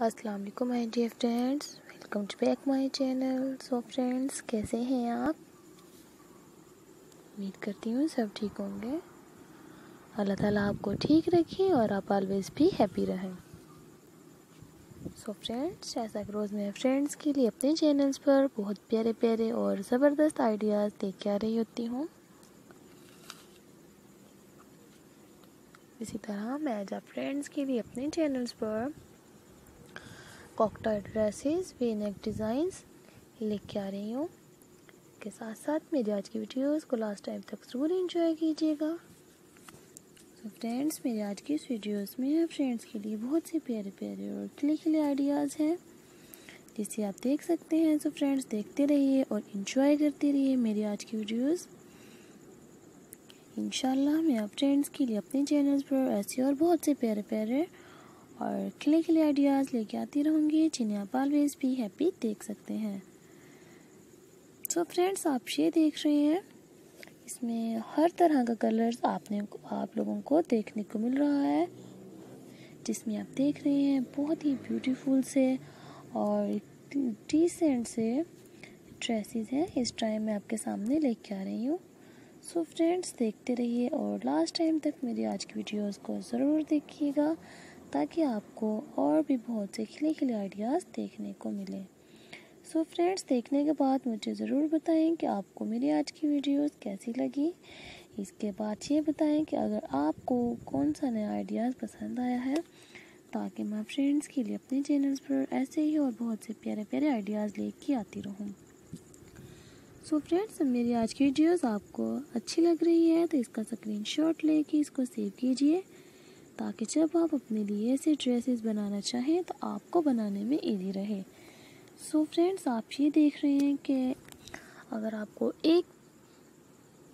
अस्सलाम वालेकुम my dear friends. Welcome to back my channel. So friends, कैसे हैं आप? उम्मीद करती हूँ सब ठीक होंगे। अल्लाह ताला आपको ठीक रखे और आप ऑलवेज भी हैप्पी रहें। सो फ्रेंड्स कि रोज़ मैं फ्रेंड्स के लिए अपने चैनल्स पर बहुत प्यारे प्यारे और ज़बरदस्त आइडियाज़ लेके आ रही होती हूँ। इसी तरह मैं आज आप फ्रेंड्स के लिए अपने चैनल्स पर cocktail dresses V neck designs लेके आ रही हूँ। के साथ साथ मेरी आज की वीडियोस को लास्ट टाइम तक ज़रूर एंजॉय कीजिएगा। तो फ्रेंड्स मेरे आज की इस वीडियोस में फ्रेंड्स के लिए बहुत से प्यारे प्यारे और खिले खिले आइडियाज़ हैं, जिसे आप देख सकते हैं। तो फ्रेंड्स देखते रहिए और इन्जॉय करते रहिए मेरी आज की वीडियोस इंशाल्लाह मैं आप फ्रेंड्स के लिए अपने चैनल पर ऐसे और बहुत से प्यारे प्यारे और खिले खिले आइडियाज़ लेके आती रहूँगी, जिन्हें आप ऑलवेज भी हैप्पी देख सकते हैं। सो so फ्रेंड्स आप ये देख रहे हैं, इसमें हर तरह का कलर्स आपने, आप लोगों को देखने को मिल रहा है, जिसमें आप देख रहे हैं, बहुत ही ब्यूटीफुल से और डिसेंट से ड्रेसेस हैं, इस टाइम मैं आपके सामने लेके आ रही हूँ। सो फ्रेंड्स देखते रहिए और लास्ट टाइम तक मेरी आज की वीडियोस को ज़रूर देखिएगा। ताकि आपको और भी बहुत से खिले खिले आइडियाज़ देखने को मिले। सो so फ्रेंड्स देखने के बाद मुझे ज़रूर बताएँ कि आपको मेरी आज की वीडियोस कैसी लगी। इसके बाद ये बताएँ कि अगर आपको कौन सा नया आइडियाज़ पसंद आया है, ताकि मैं फ्रेंड्स के लिए अपने चैनल्स पर ऐसे ही और बहुत से प्यारे प्यारे आइडियाज़ लेके आती रहूँ। सो so फ्रेंड्स मेरी आज की वीडियोस आपको अच्छी लग रही है तो इसका स्क्रीनशॉट लेके इसको सेव कीजिए। ताकि जब आप अपने लिए ऐसे ड्रेसेस बनाना चाहें तो आपको बनाने में इजी रहे। सो so फ्रेंड्स आप ये देख रहे हैं कि अगर आपको एक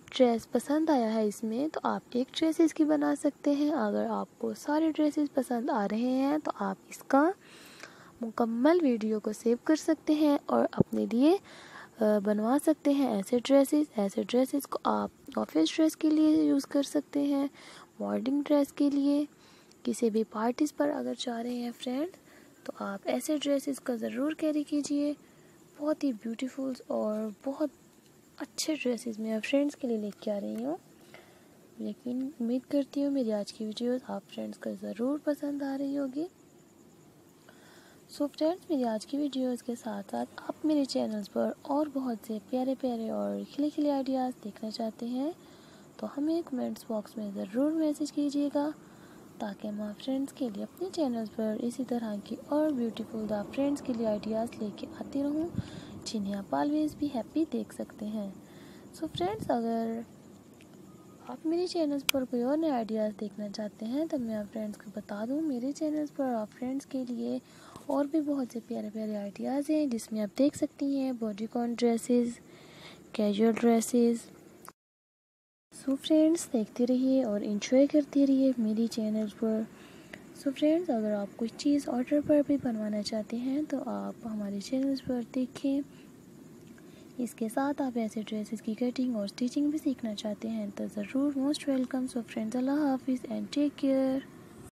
ड्रेस पसंद आया है इसमें तो आप एक ड्रेस इसकी बना सकते हैं। अगर आपको सारे ड्रेसेस पसंद आ रहे हैं तो आप इसका मुकम्मल वीडियो को सेव कर सकते हैं और अपने लिए बनवा सकते हैं ऐसे ड्रेसेस ऐसे ड्रेसेस को आप ऑफ़िस ड्रेस के लिए यूज़ कर सकते हैं। मॉर्निंग ड्रेस के लिए। किसी भी पार्टीज़ पर अगर जा रहे हैं फ्रेंड तो आप ऐसे ड्रेसेस का ज़रूर कैरी कीजिए। बहुत ही ब्यूटीफुल और बहुत अच्छे ड्रेसेस मैं फ्रेंड्स के लिए लेके आ रही हूँ। लेकिन उम्मीद करती हूँ मेरी आज की वीडियोस आप फ्रेंड्स को ज़रूर पसंद आ रही होगी। सो so फ्रेंड्स मेरी आज की वीडियोस के साथ साथ आप मेरे चैनल्स पर और बहुत से प्यारे प्यारे और खिले खिले आइडियाज़ देखना चाहते हैं। तो हमें कमेंट्स बॉक्स में ज़रूर मैसेज कीजिएगा, ताकि मैं फ्रेंड्स के लिए अपने चैनल पर इसी तरह की और ब्यूटीफुल द फ्रेंड्स के लिए आइडियाज़ लेके आती रहूँ, जिन्हें आप ऑलवेज भी हैप्पी देख सकते हैं। सो so फ्रेंड्स अगर आप मेरे चैनल पर कोई और नए आइडियाज़ देखना चाहते हैं तो मैं आप फ्रेंड्स को बता दूँ, मेरे चैनल पर आप फ्रेंड्स के लिए और भी बहुत से प्यारे प्यारे आइडियाज़ हैं, जिसमें आप देख सकती हैं bodycon dresses casual dresses so friends देखते रहिए और इन्जॉय करते रहिए मेरी चैनल पर। सो so फ्रेंड्स अगर आप कोई चीज़ ऑर्डर पर भी बनवाना चाहते हैं तो आप हमारे चैनल पर देखें। इसके साथ आप ऐसे ड्रेसेस की कटिंग और स्टिचिंग भी सीखना चाहते हैं तो ज़रूर मोस्ट वेलकम सो फ्रेंड्स अल्लाह हाफिज़ एंड टेक केयर